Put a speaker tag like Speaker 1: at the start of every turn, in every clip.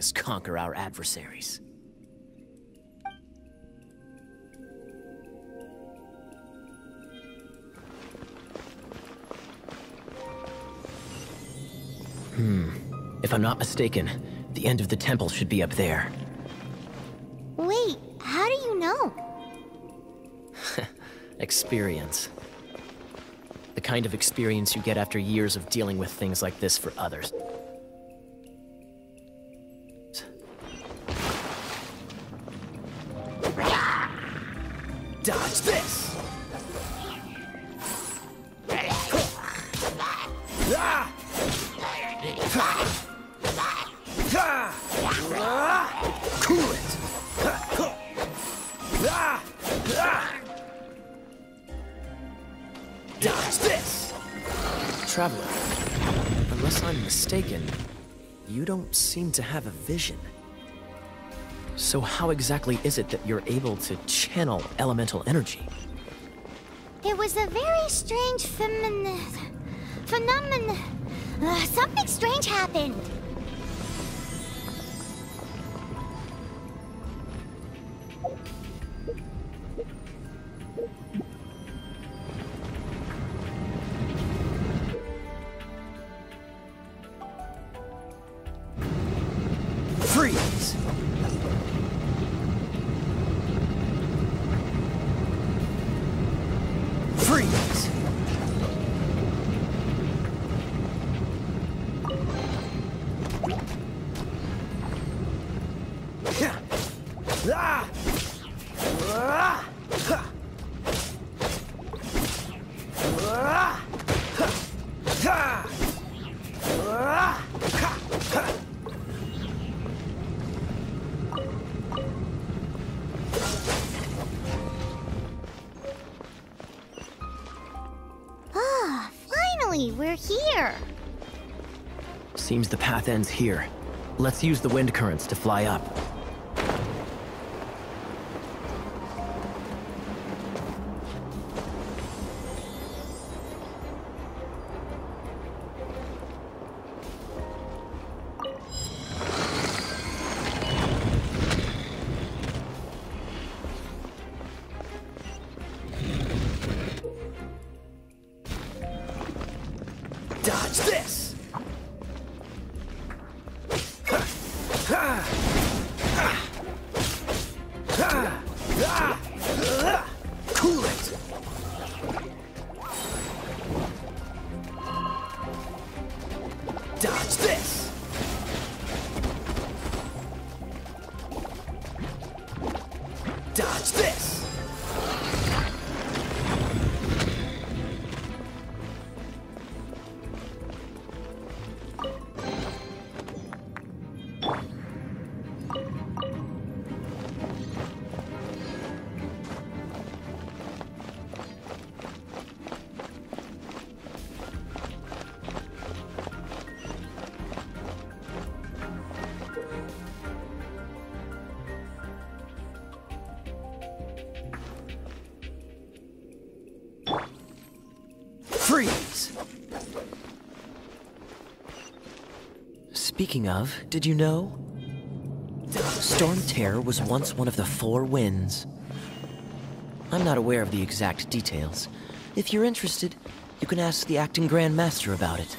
Speaker 1: us conquer our adversaries. Hmm. If I'm not mistaken, the end of the temple should be up there.
Speaker 2: Wait, how do you know?
Speaker 1: Experience. The kind of experience you get after years of dealing with things like this for others. Vision. So how exactly is it that you're able to channel elemental energy?
Speaker 2: It was a very strange femin... phenomenon. Uh, something strange happened.
Speaker 1: Seems the path ends here. Let's use the wind currents to fly up. Freeze! Speaking of, did you know? Storm Terror was once one of the four winds. I'm not aware of the exact details. If you're interested, you can ask the acting Grand Master about it.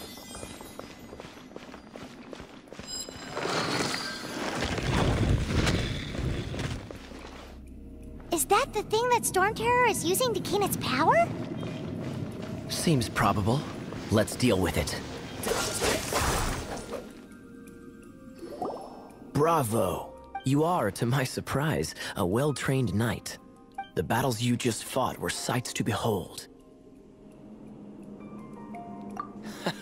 Speaker 2: Is that the thing that Storm Terror is using to gain its power?
Speaker 1: Seems probable. Let's deal with it. Bravo! You are, to my surprise, a well-trained knight. The battles you just fought were sights to behold.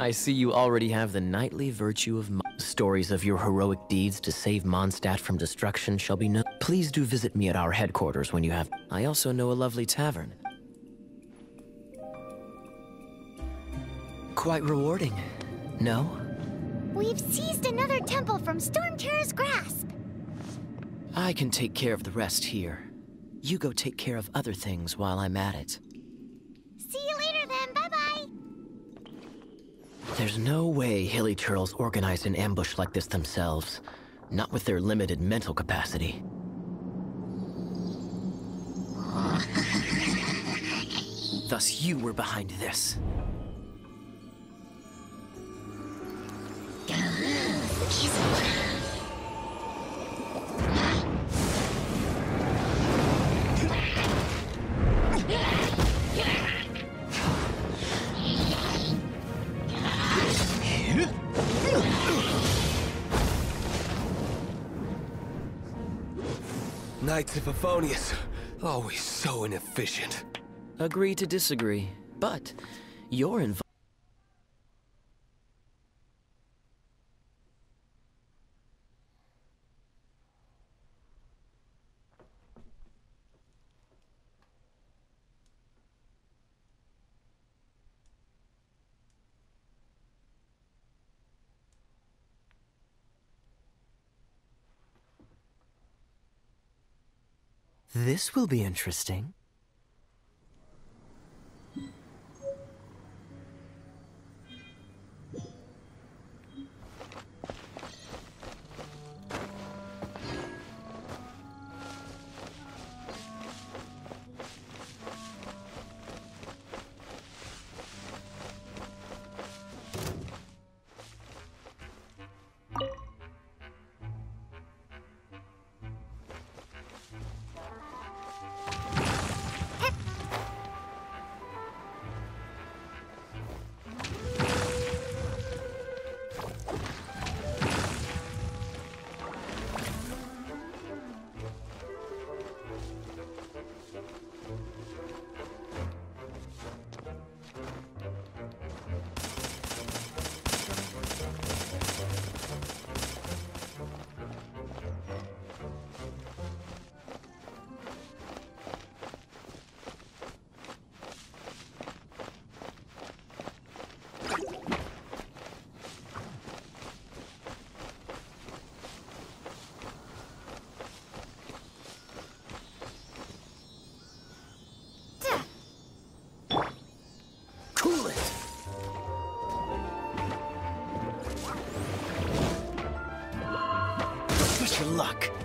Speaker 1: I see you already have the knightly virtue of stories of your heroic deeds to save Mondstadt from destruction shall be known. Please do visit me at our headquarters when you have. I also know a lovely tavern. Quite rewarding, no?
Speaker 2: We've seized another temple from Storm Terror's grasp.
Speaker 1: I can take care of the rest here. You go take care of other things while I'm at it.
Speaker 2: See you later then. Bye bye.
Speaker 1: There's no way hilichurls organized an ambush like this themselves. Not with their limited mental capacity. Thus you were behind this.
Speaker 3: Knights of Favonius, always so inefficient.
Speaker 1: Agree to disagree, but you're involved. This will be interesting. Luck.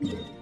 Speaker 1: Yeah.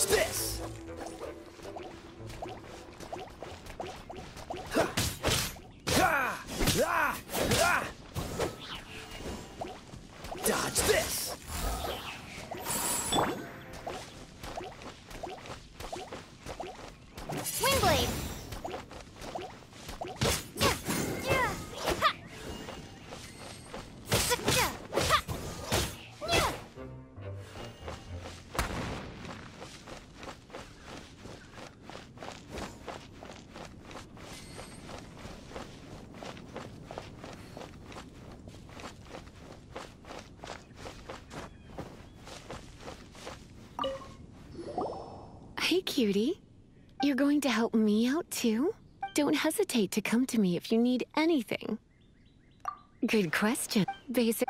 Speaker 1: Dodge this!
Speaker 4: Hey, cutie. You're going to help me out too? Don't hesitate to come to me if you need anything. Good question. Basic.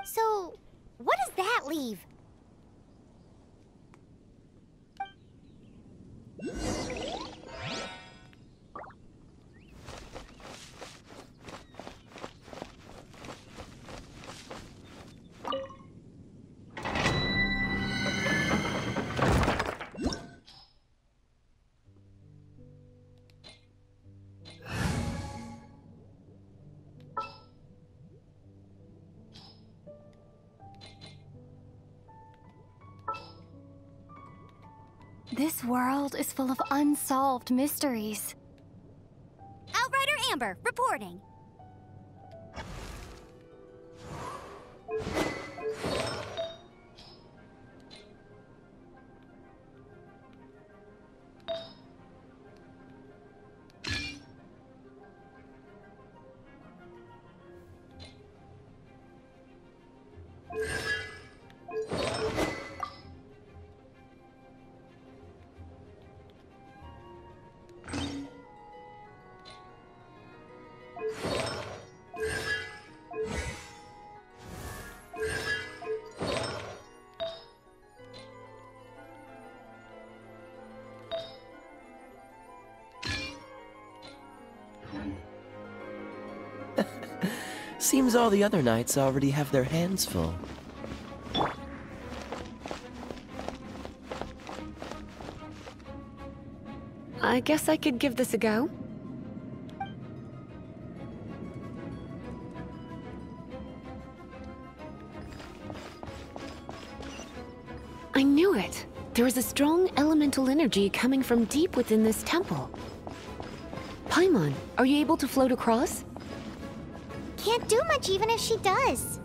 Speaker 5: Full of unsolved mysteries.
Speaker 2: Outrider Amber, reporting.
Speaker 1: Seems all the other knights already have their hands full.
Speaker 4: I guess I could give this a go. I knew it. There is a strong elemental energy coming from deep within this temple. Paimon, are you able to float across?
Speaker 2: Can't do much even if she does.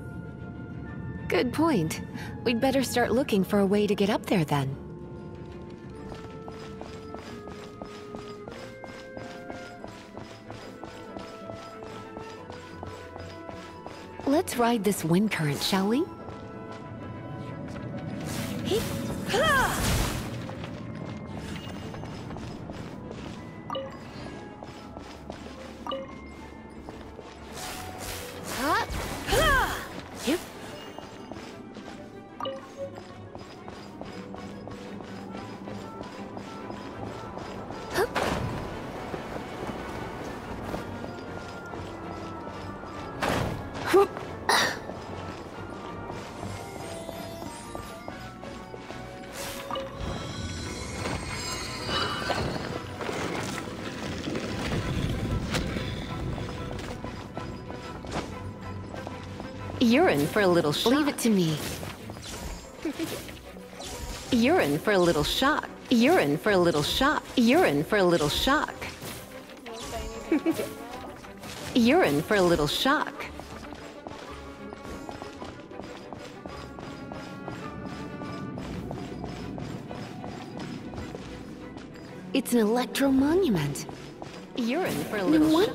Speaker 4: Good point. We'd better start looking for a way to get up there then. Let's ride this wind current, shall we? You're for a little shock. Leave it to me. You're for a little shock. You're for a little shock. You're for a little shock. You're for a little shock. It's an electro monument. You're for a little what?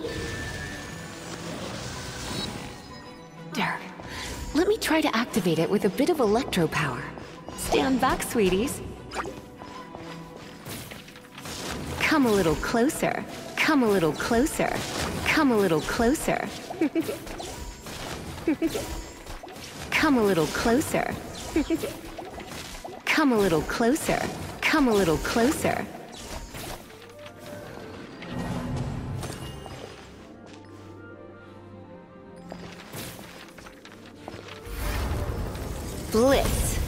Speaker 4: Activate it with a bit of electro power. Stand back, sweeties. Come a little closer. Come a little closer. Come a little closer. Come a little closer. Come a little closer. Come a little closer. bliss.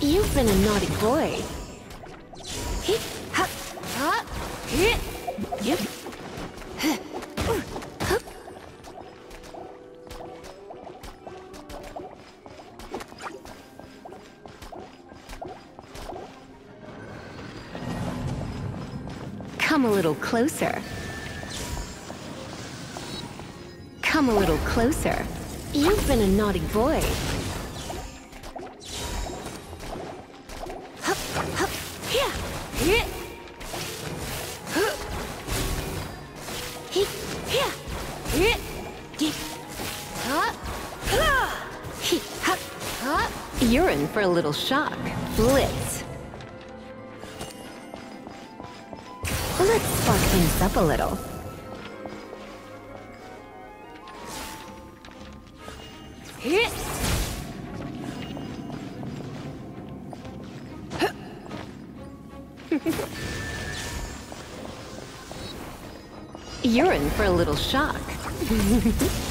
Speaker 4: You've been a naughty boy. Hit, hop, hop, hit, yep. Closer. Come a little closer. You've been a naughty boy. You're in for a little shock. Blitz. A little. You're in for a little shock.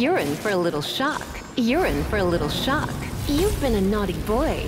Speaker 4: You're in for a little shock. You're in for a little shock. You've been a naughty boy.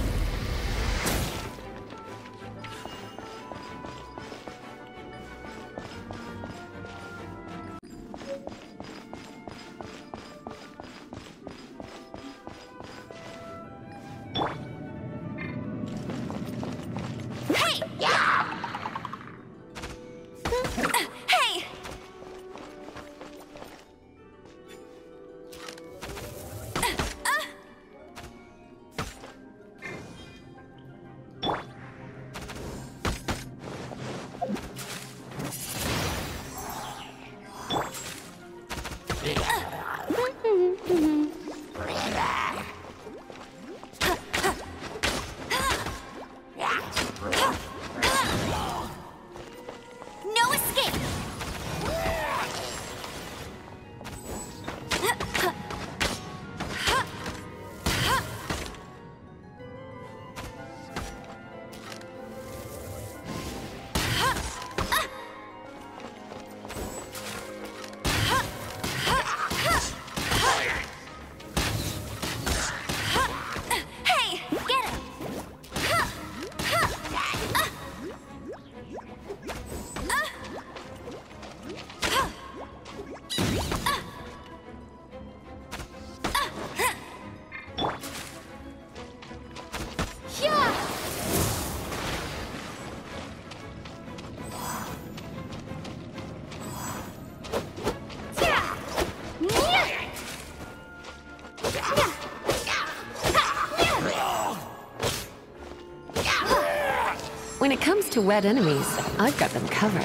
Speaker 4: When it comes to wet enemies, I've got them covered.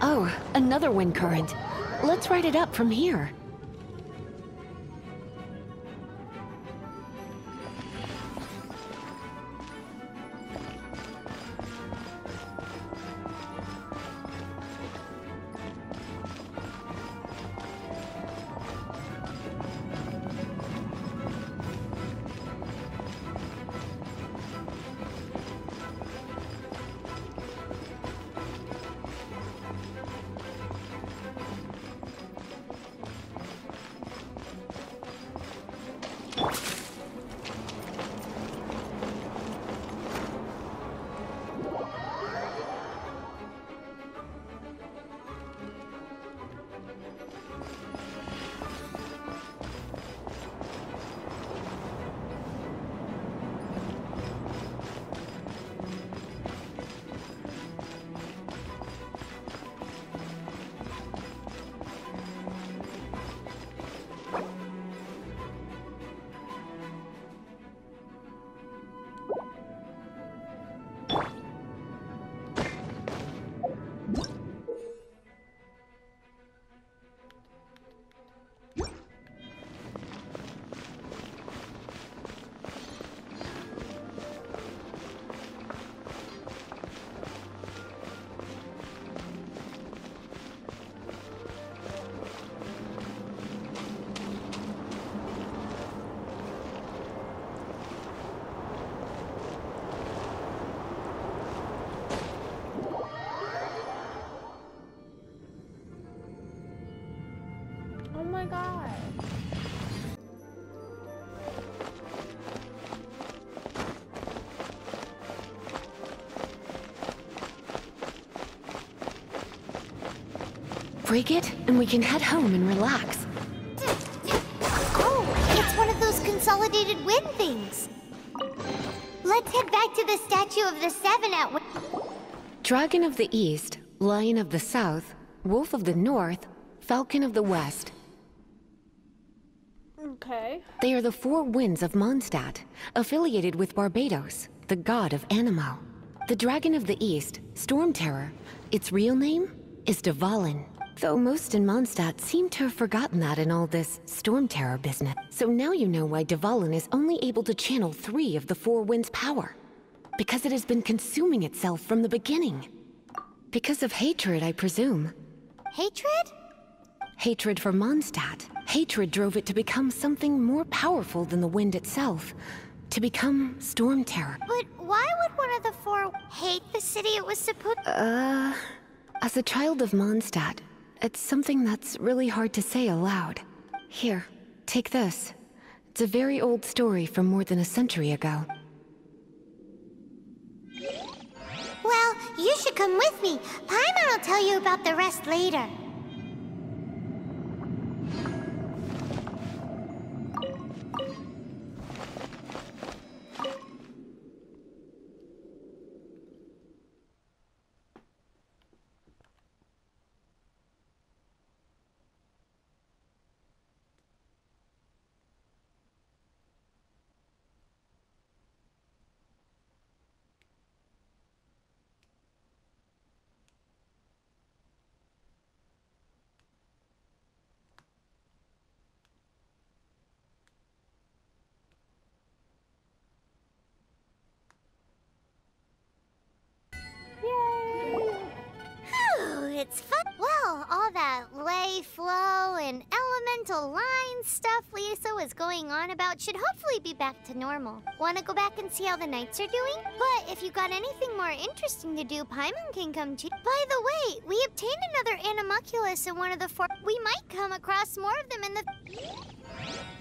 Speaker 4: Oh, another wind current. Let's write it up from here. Break it, and we can head home and relax.
Speaker 2: Oh, it's one of those consolidated wind things. Let's head back to the statue of the Seven at. Wi-
Speaker 4: Dragon of the East, Lion of the South, Wolf of the North, Falcon of the West.
Speaker 6: Okay.
Speaker 4: They are the four winds of Mondstadt, affiliated with Barbatos, the god of Anemo. The Dragon of the East, Storm Terror, its real name is Dvalin. Though most in Mondstadt seem to have forgotten that in all this Storm Terror business. So now you know why Dvalin is only able to channel three of the four winds' power. Because it has been consuming itself from the beginning. Because of hatred, I presume.
Speaker 2: Hatred?
Speaker 4: Hatred for Mondstadt. Hatred drove it to become something more powerful than the wind itself. To become Storm Terror.
Speaker 2: But why would one of the four hate the city it was supposed?
Speaker 4: Uh, as a child of Mondstadt, it's something that's really hard to say aloud. Here, take this. It's a very old story from more than a century ago.
Speaker 2: Well, you should come with me. Paimon will tell you about the rest later. Flow and elemental line stuff Lisa was going on about should hopefully be back to normal. Want to go back and see how the knights are doing? But if you got anything more interesting to do, Paimon can come too. By the way, we obtained another Anemoculus in one of the four. We might come across more of them in the.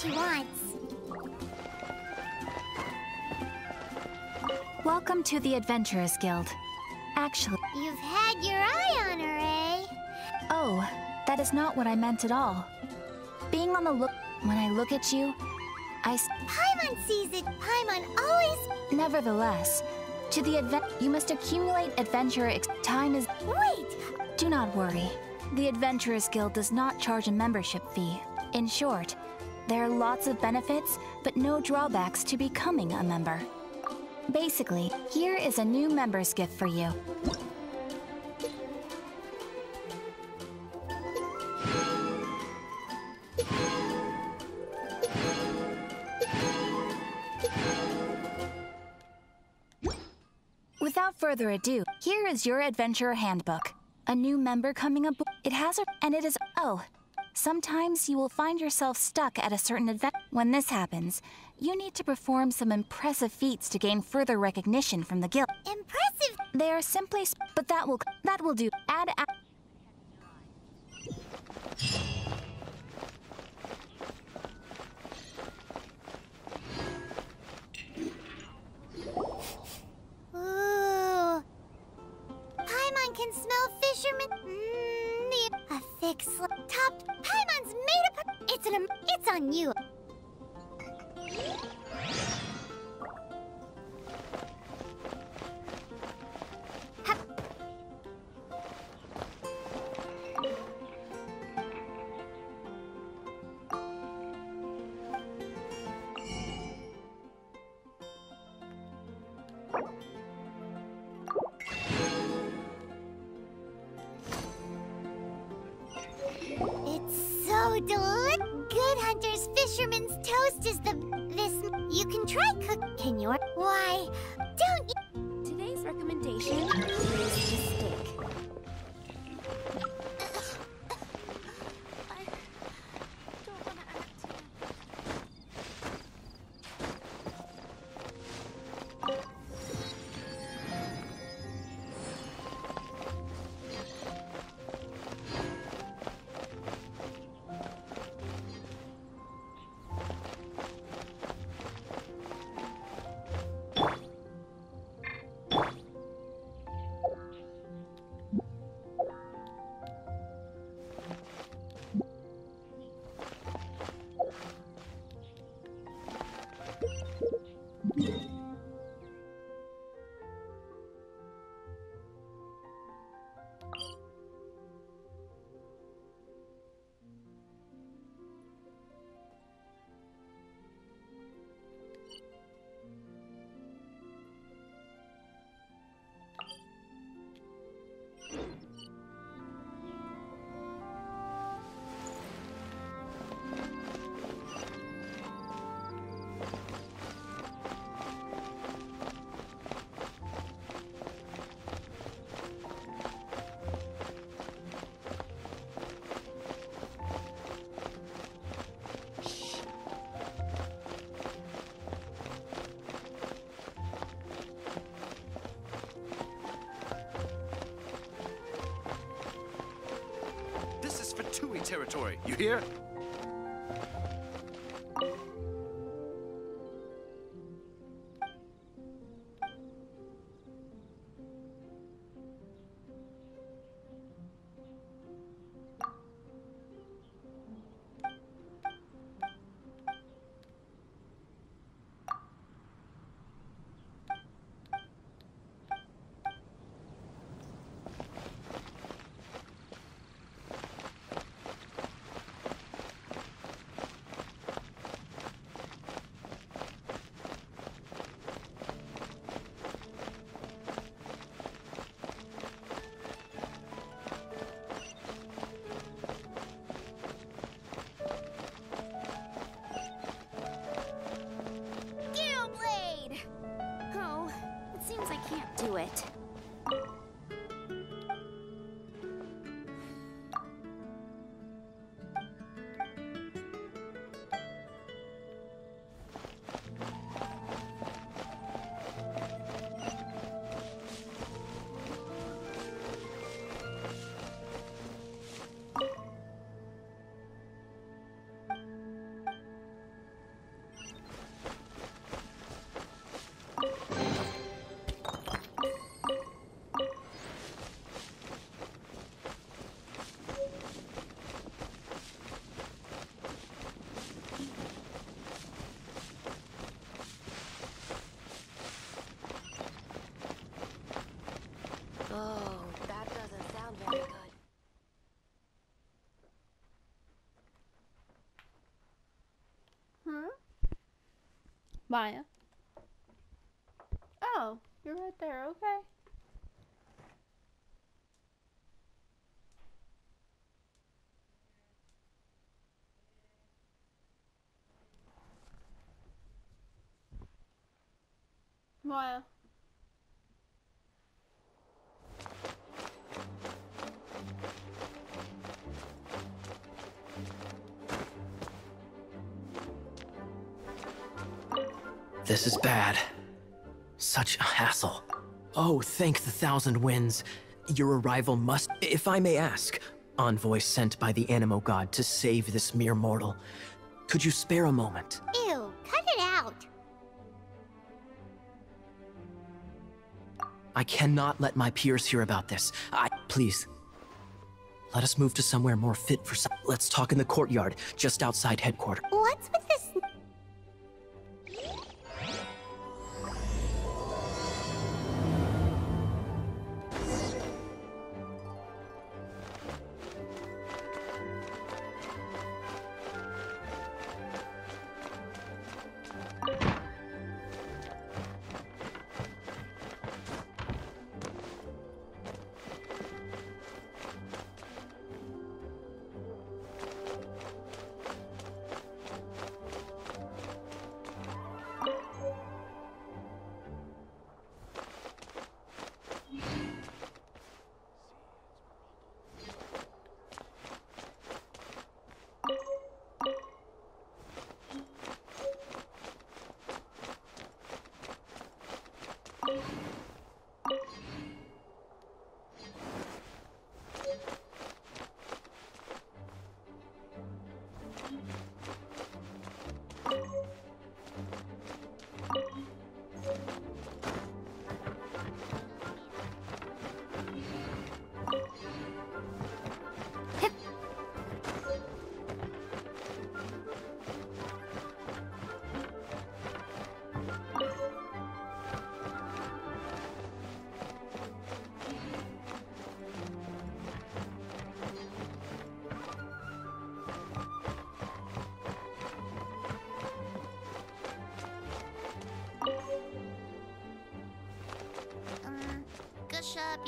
Speaker 2: She wants.
Speaker 5: Welcome to the Adventurers Guild. Actually,
Speaker 2: You've had your eye on her, eh?
Speaker 5: oh, that is not what I meant at all. Being on the look when I look at you, I...
Speaker 2: Paimon sees it. Paimon always.
Speaker 5: nevertheless, to the advent you must accumulate adventurer ex- time is
Speaker 2: Wait!
Speaker 5: Do not worry. The Adventurers Guild does not charge a membership fee. In short, there are lots of benefits, but no drawbacks to becoming a member. Basically, here is a new member's gift for you. Without further ado, here is your adventurer handbook. A new member coming aboard. It has a and it is oh, Sometimes you will find yourself stuck at a certain event. When this happens, you need to perform some impressive feats to gain further recognition from the guild.
Speaker 2: Impressive!
Speaker 5: They are simply, sp- but that will that will do. Add. A-
Speaker 2: the- a thick sl- topped. Paimon's made up. It's an. It's on you.
Speaker 7: Territory, you hear?
Speaker 6: Can't do it.
Speaker 8: Maya. Oh, you're right there, okay.
Speaker 1: This is bad. Such a hassle. Oh, thank the thousand winds. Your arrival must, if I may ask, envoy sent by the Anemo God to save this mere mortal. Could you spare a moment?
Speaker 2: Ew, cut it out.
Speaker 1: I cannot let my peers hear about this. I, please. Let us move to somewhere more fit for some. Let's talk in the courtyard, just outside headquarters.
Speaker 2: What's with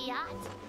Speaker 2: Gusha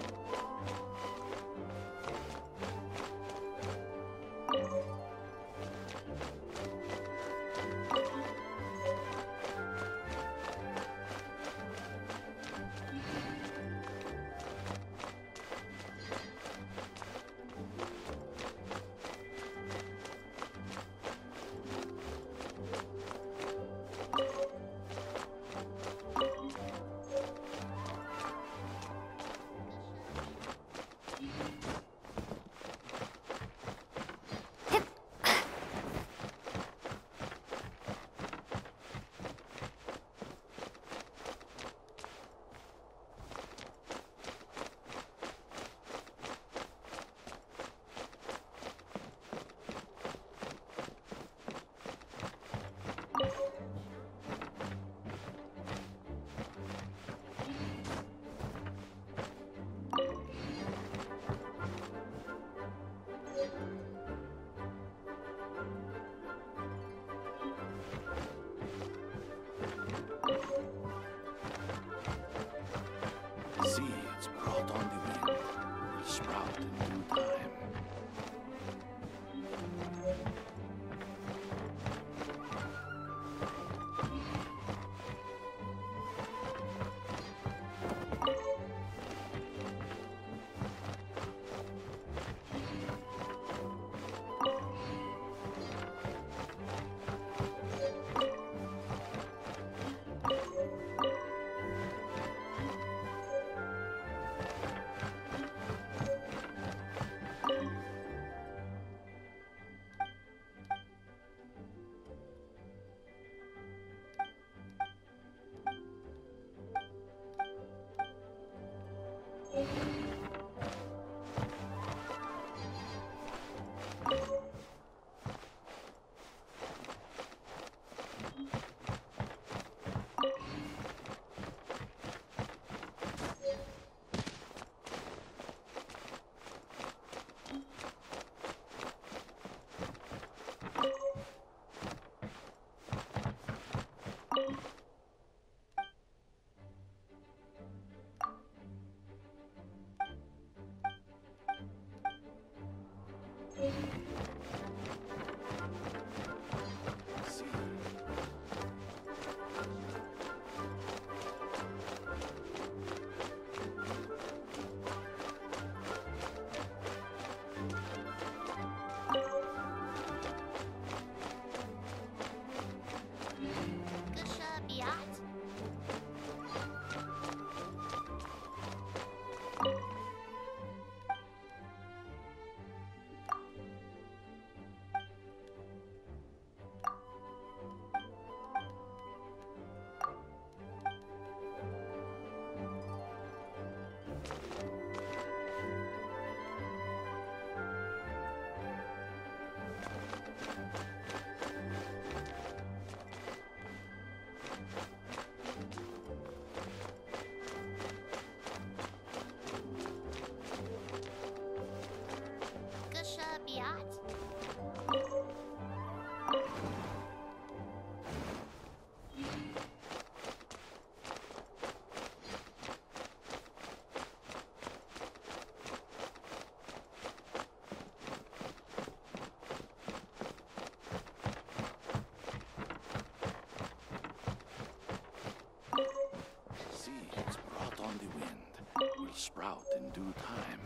Speaker 7: sprout in due time.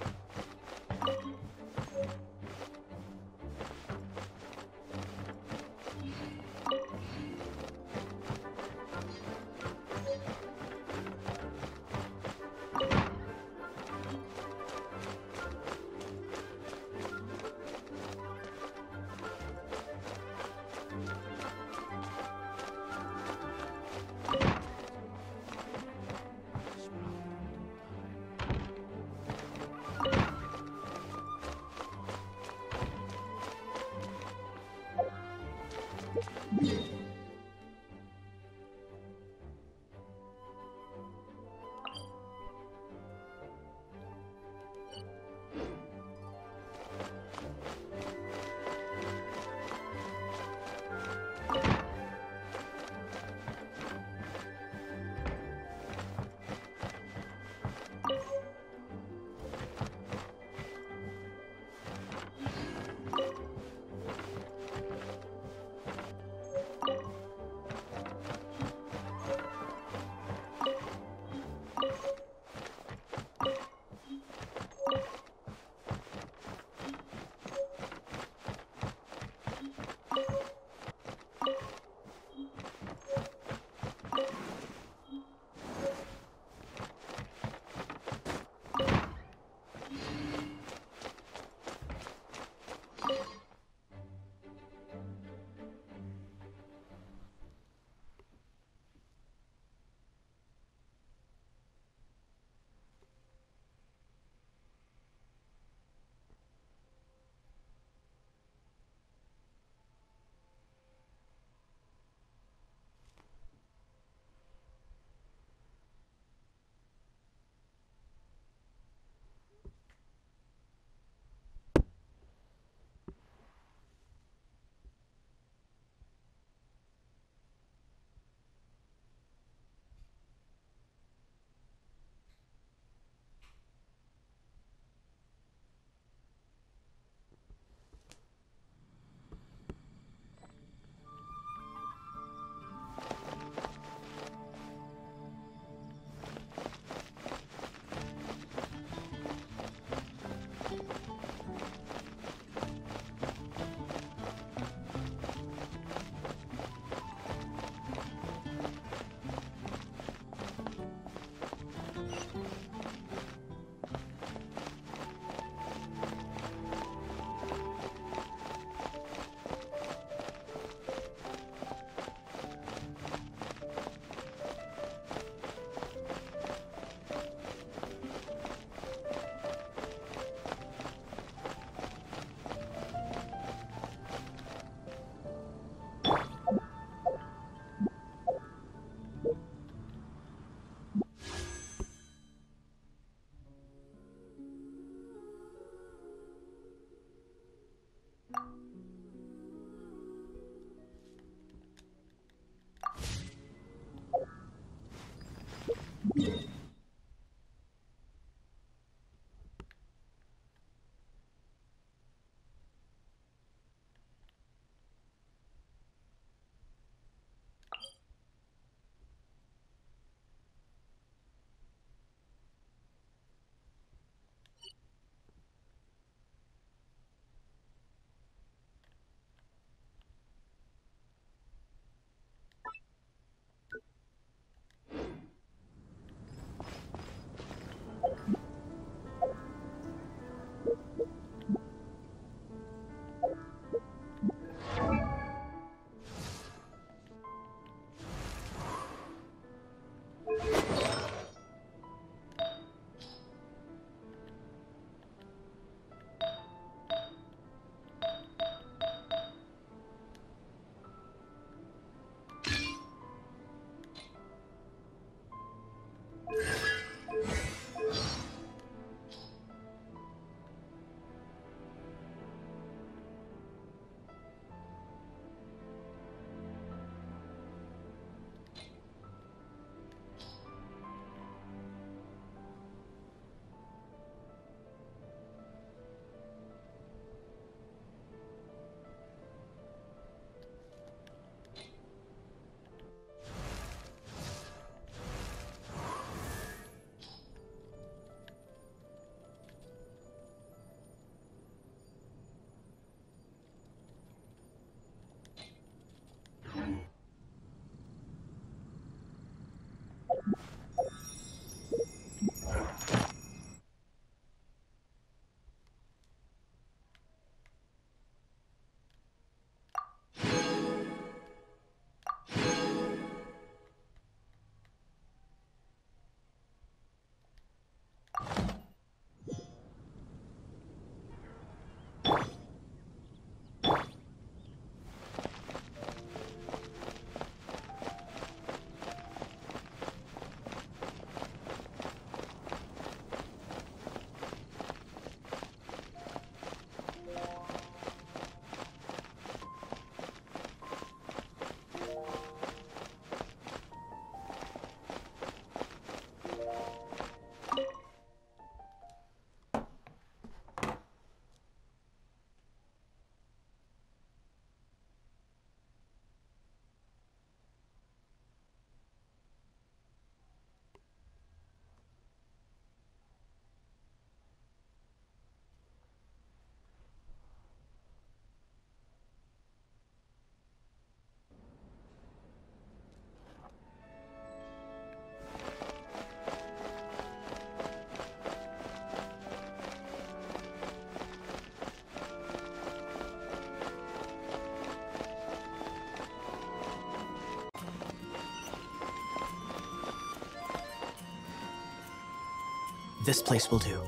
Speaker 1: This place will do.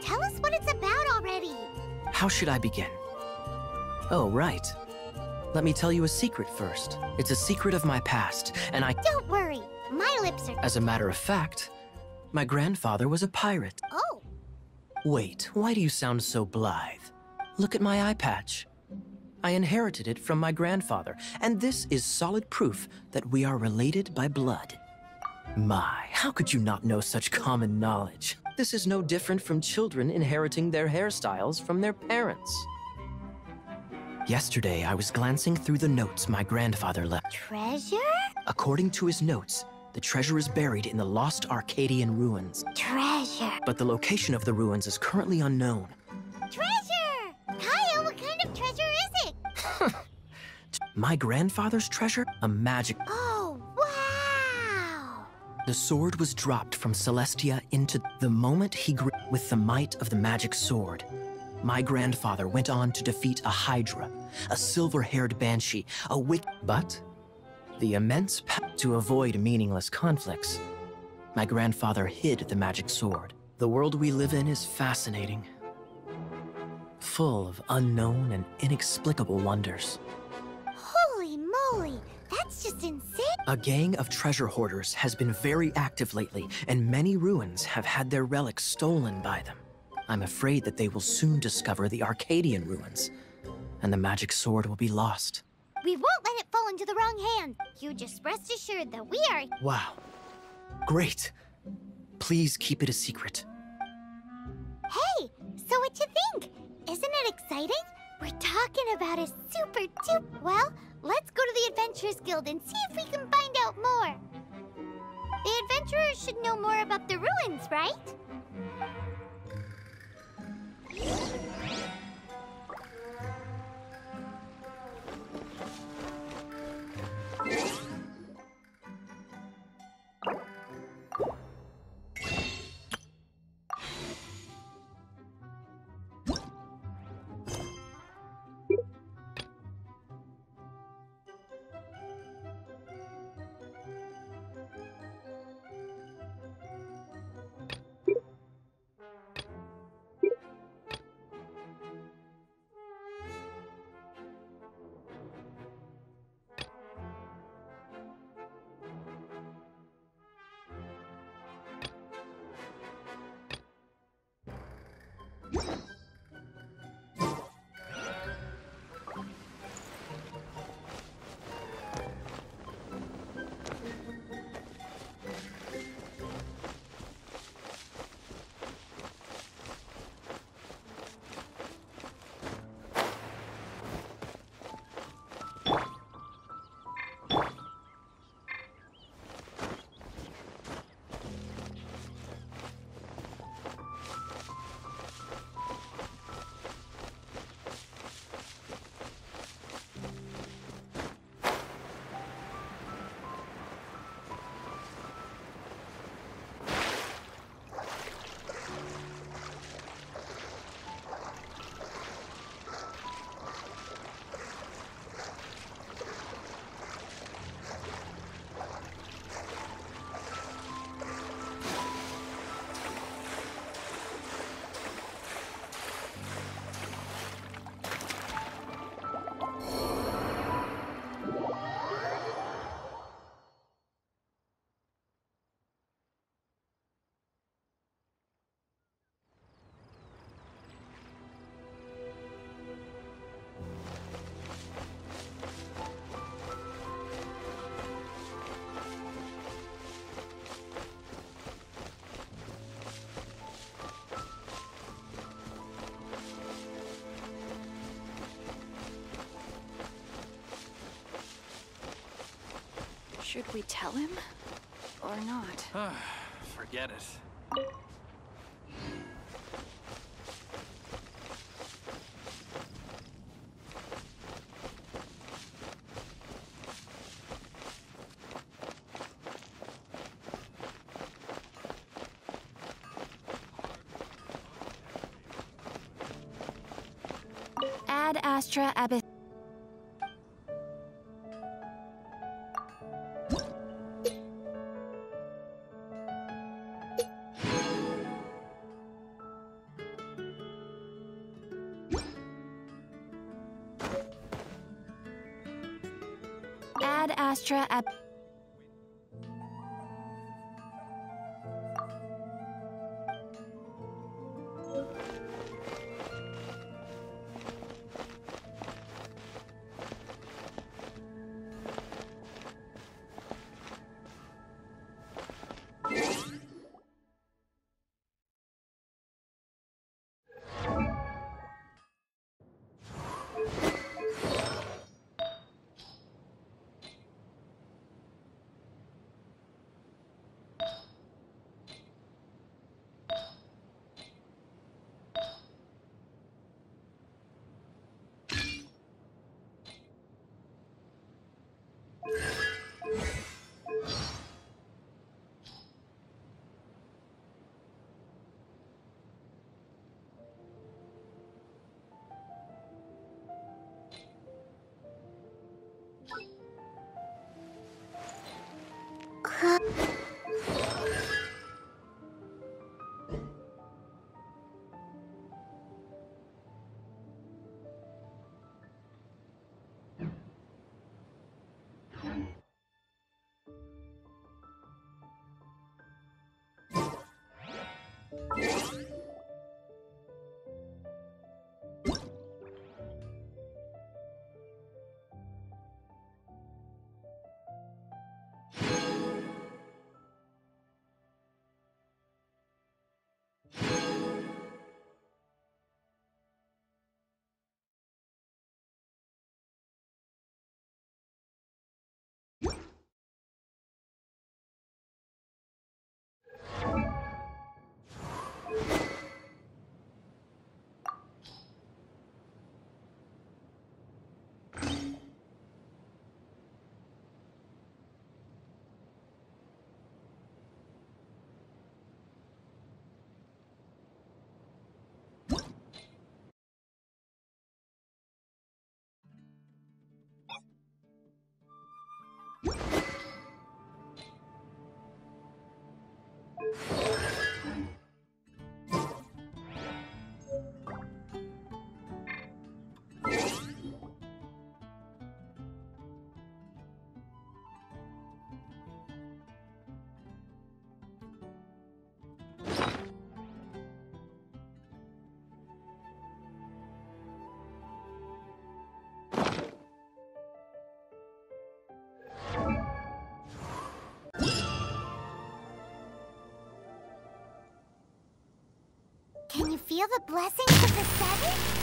Speaker 2: Tell us what it's about already.
Speaker 1: How should I begin? Oh, right. Let me tell you a secret first. It's a secret of my past, and I.
Speaker 2: Don't worry, my lips are.
Speaker 1: As a matter of fact, my grandfather was a pirate.
Speaker 2: Oh,
Speaker 1: Wait, why do you sound so blithe? Look at my eye patch. I inherited it from my grandfather, and this is solid proof that we are related by blood. My, how could you not know such common knowledge? This is no different from children inheriting their hairstyles from their parents. Yesterday, I was glancing through the notes my grandfather left.
Speaker 2: treasure?
Speaker 1: According to his notes, the treasure is buried in the lost Arcadian ruins,
Speaker 2: Treasure.
Speaker 1: but the location of the ruins is currently unknown.
Speaker 2: Treasure! Kyle, what kind of treasure is it?
Speaker 1: My grandfather's treasure? A magic.
Speaker 2: Oh!
Speaker 1: The sword was dropped from Celestia into the moment he grew with the might of the magic sword. My grandfather went on to defeat a Hydra, a silver haired banshee, a witch. But the immense pa- to avoid meaningless conflicts, my grandfather hid the magic sword. The world we live in is fascinating, full of unknown and inexplicable wonders.
Speaker 2: Holy moly, that's just insane.
Speaker 1: A gang of treasure hoarders has been very active lately, and many ruins have had their relics stolen by them. I'm afraid that they will soon discover the Arcadian ruins, and the magic sword will be lost.
Speaker 2: We won't let it fall into the wrong hand. You just rest assured that we are.
Speaker 1: Wow. Great. Please keep it a secret.
Speaker 2: Hey, so what you think? Isn't it exciting? We're talking about a super duper. Well, let's go to the Adventurers Guild and see if we can find out more. The adventurers should know more about the ruins, right?
Speaker 5: Should we tell him? Or not?
Speaker 7: Ah, forget it.
Speaker 5: Ad Astra Abyss. Ad Astra
Speaker 2: feel the blessings of the seven?